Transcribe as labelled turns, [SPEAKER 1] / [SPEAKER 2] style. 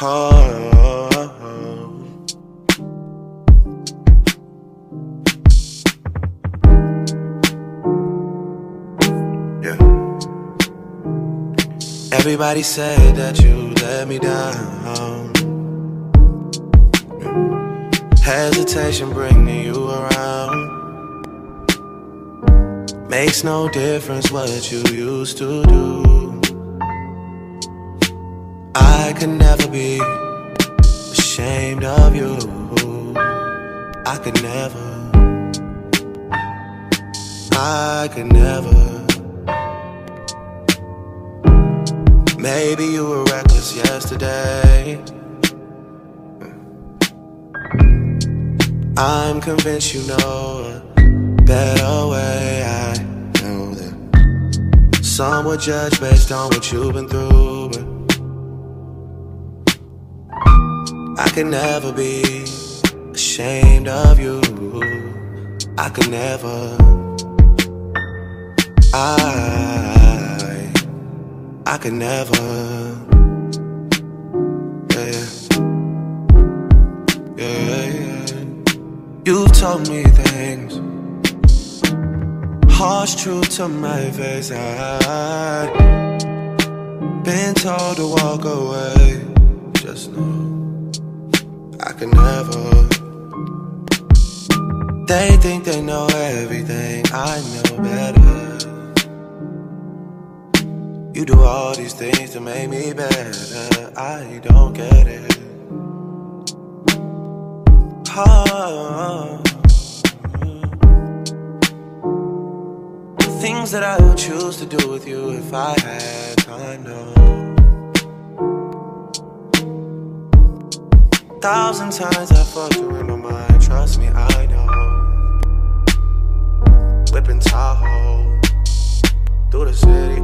[SPEAKER 1] Yeah. Everybody said that you let me down. Hesitation bringing you around. Makes no difference what you used to do. I could never be ashamed of you. I could never. I could never. Maybe you were reckless yesterday. I'm convinced you know a better way. I know that some would judge based on what you've been through, but I could never be ashamed of you. I could never. I I could never. Yeah. Yeah. You've told me things. Harsh truth to my face. I've been told to walk away. Just know could never. They think they know everything. I know better. You do all these things to make me better. I don't get it. Oh. The things that I would choose to do with you if I had time, no. Thousand times I fucked you in my mind, trust me, I know. Whipping Tahoe through the city,